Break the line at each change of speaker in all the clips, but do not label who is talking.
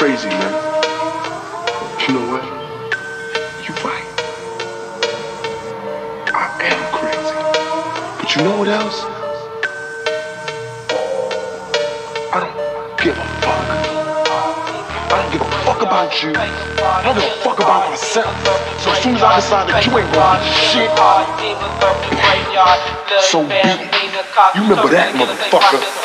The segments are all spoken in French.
crazy, man. You know what? You right. I am crazy. But you know what else? I don't give a fuck. I don't give a fuck about you. I don't give a fuck about myself. So as soon as I decide that you ain't do shit, so be it. You remember that, motherfucker.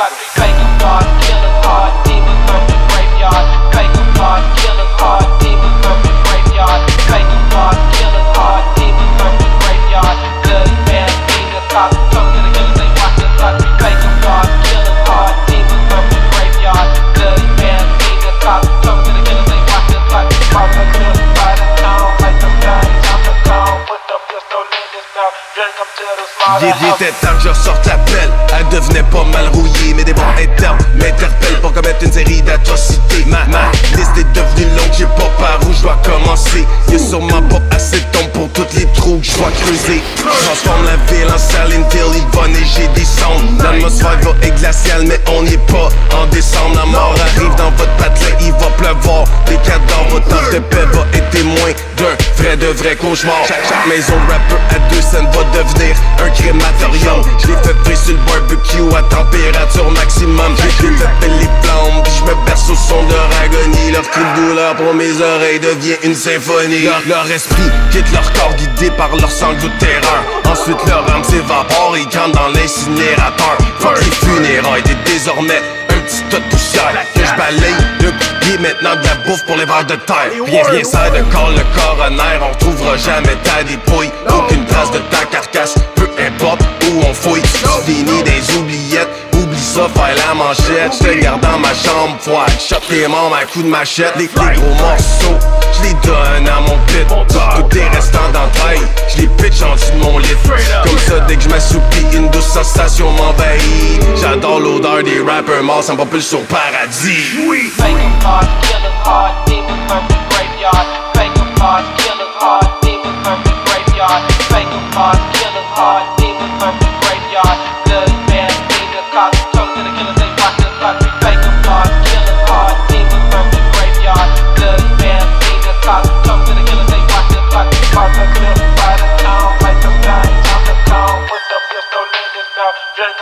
Il était temps que je ressorte la pelle. Elle devenait pas mal rouillée Mais des bons internes m'interpellent Pour commettre une série d'atrocités. Ma, ma liste est devenue longue J'ai pas par où je dois commencer. Y'a sûrement pas assez de temps pour toutes les trous que je dois creuser. Transforme la ville en saline till il va neiger des sondes L'atmosphère va être glaciale mais on n'est pas en décembre. La mort arrive dans votre patelin Il va pleuvoir. Des cadavres Votre paix va être témoin d'un de vrai cauchemar Chaque, maison rapper à deux scènes va devenir un crématorium. Je l'ai fait frire sur le barbecue à température maximum. J'ai fait les flammes puis je me berce au son de leur agonie. Leur cri de douleur pour mes oreilles devient une symphonie. Leur, esprit quitte leur corps guidé par leur sanglots de terreur. Ensuite leur âme s'évapore et grande dans l'incinérateur. Fuck les funérailles, t'es désormais un petit tas de poussière Que je maintenant de la bouffe pour les vers de terre. Rien, rien sert de corps, le coroner On retrouvera jamais ta dépouille. Aucune trace de ta carcasse Peu importe où on fouille. Tu finis des oubliettes Oublie ça, faire la manchette. Je te garde dans ma chambre froide Shot tes membres à coup de machette. Les, les gros morceaux je les donne à mon pit. Tout est restant dans le taille Je les pitch en dessous de mon lit Comme ça dès que je m'assoupis Une douce sensation m'envahit. J'adore l'odeur des rappers morts Ça me propulse sur paradis.
Make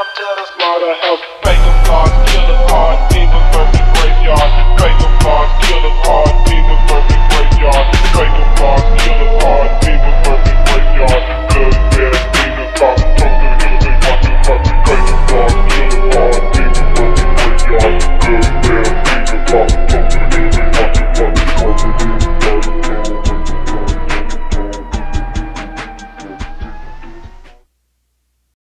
Come to the slaughterhouse, break the laws, kill the laws, demons lurk the graveyard, break the kill the